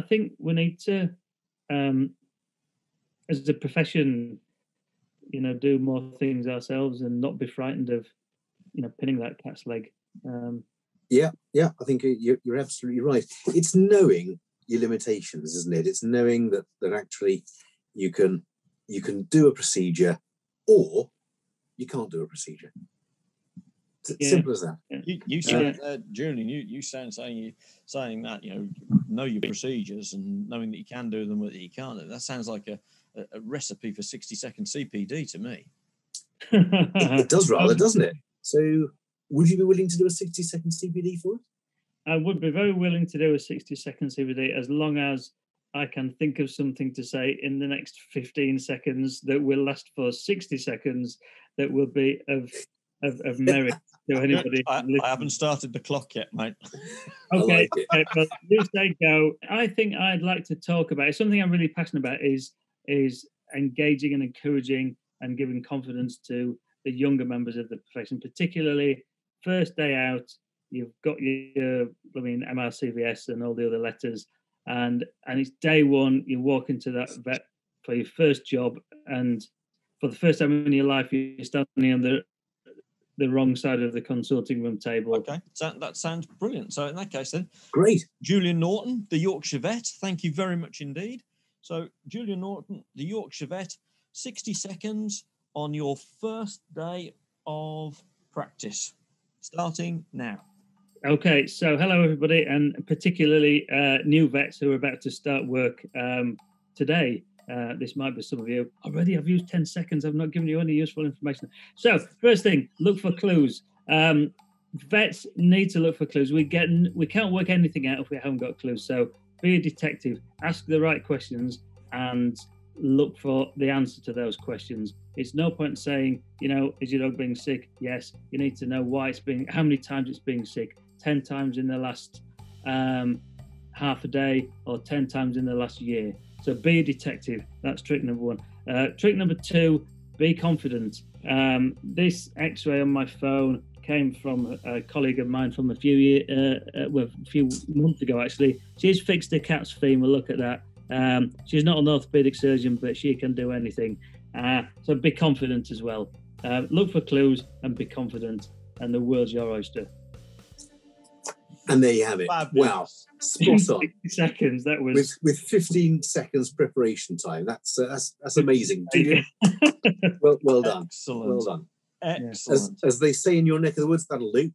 think we need to, um, as a profession, you know, do more things ourselves and not be frightened of, you know, pinning that cat's leg. Um, yeah, yeah, I think you're, you're absolutely right. It's knowing your limitations, isn't it? It's knowing that that actually you can you can do a procedure or you can't do a procedure. It's Yeah. simple as that. You, you sound, uh, Julian, you, you sound saying you saying that you know know your procedures and knowing that you can do them, but that you can't. do. That sounds like a, a, a recipe for sixty second CPD to me. It, it does rather, doesn't it? So, would you be willing to do a 60 second CPD for us? I would be very willing to do a 60 second CPD as long as I can think of something to say in the next 15 seconds that will last for 60 seconds that will be of of, of merit to anybody. I. I haven't started the clock yet, mate. Okay, like it. Uh, okay, but you say go. I think I'd like to talk about something I'm really passionate about is is engaging and encouraging and giving confidence to the younger members of the profession, particularly first day out. You've got your, I mean, MRCVS and all the other letters, and and it's day one. You walk into that vet for your first job, and for the first time in your life, you're standing on the the wrong side of the consulting room table. Okay, so that sounds brilliant. So in that case, then Great. Julian Norton, the Yorkshire vet. Thank you very much indeed. So Julian Norton, the Yorkshire vet, sixty seconds on your first day of practice, starting now. Okay, so hello everybody, and particularly uh, new vets who are about to start work um, today. Uh, this might be some of you already. I've used 10 seconds. I've not given you any useful information. So, first thing, look for clues. Um, vets need to look for clues. We get we can't work anything out if we haven't got clues. So, be a detective. Ask the right questions and look for the answer to those questions. It's no point saying, you know, is your dog being sick? Yes. You need to know why it's being, how many times it's being sick. 10 times in the last um, half a day or 10 times in the last year. So be a detective. That's trick number one. Uh, trick number two, be confident. Um, this x ray on my phone came from a colleague of mine from a few year, uh, uh, well, a few months ago actually. She's fixed a cat's femur. Look at that. Um, she's not an orthopedic surgeon, but she can do anything. Uh, so be confident as well. Uh, look for clues and be confident, and the world's your oyster. And there you have it. Wow. Spot on. seconds. That was With, with 15 seconds preparation time. That's uh, that's, that's amazing. Julian. Well, well done. Excellent. Well done. Excellent. As, as they say in your neck of the woods, that'll do.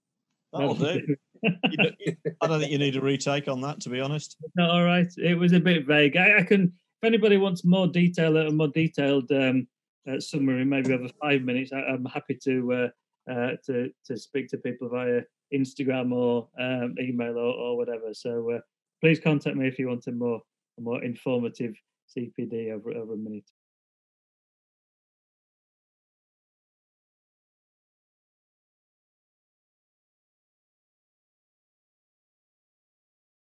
That'll do. You don't- I don't think you need a retake on that, to be honest. No, all right. It was a bit vague. I, I can, if anybody wants more detail, a more detailed um, uh, summary, maybe over five minutes, I, I'm happy to uh, uh, to to speak to people via Instagram or um, email or, or whatever. So uh, please contact me if you want a more a more informative CPD over over a minute.